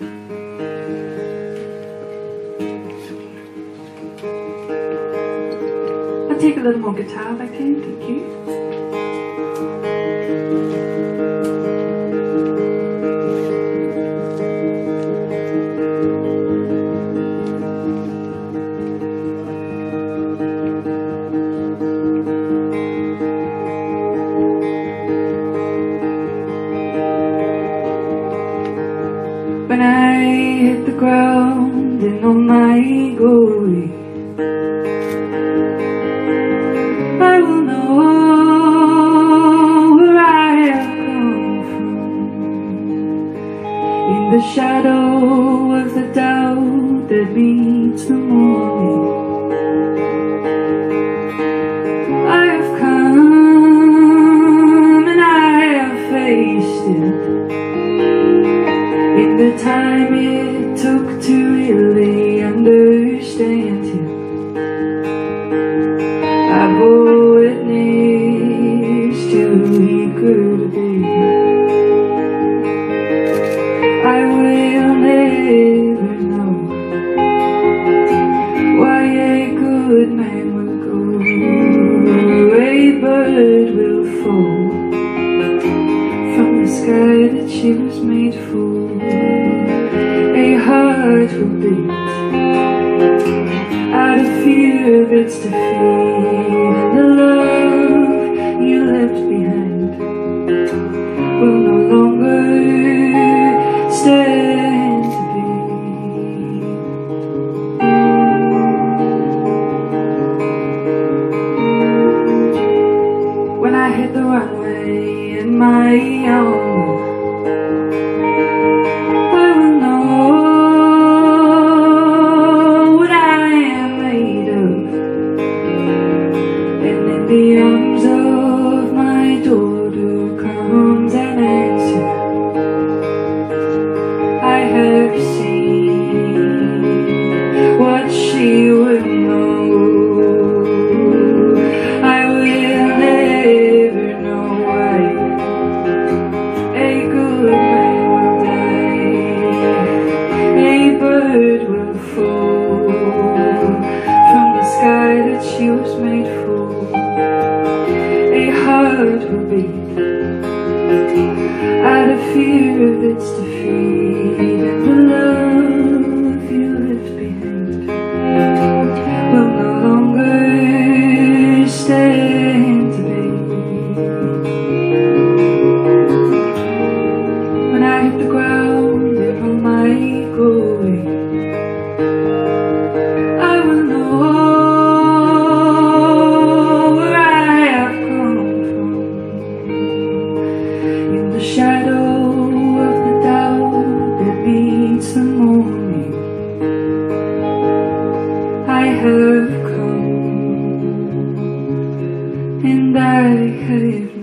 I'll take a little more guitar if I can, thank you. Ground in all my glory. I will know where I have come from. In the shadow of the doubt that meets the in the time it took to really understand him. I bore witness to who he could be. I will never know why a good man sky that she was made for. A heart will beat out of fear of its defeat, and the love you left behind will no longer stand to be. When I hit the runway my own. I will know what I am made of And in the she was made for, a heart will beat have come and I have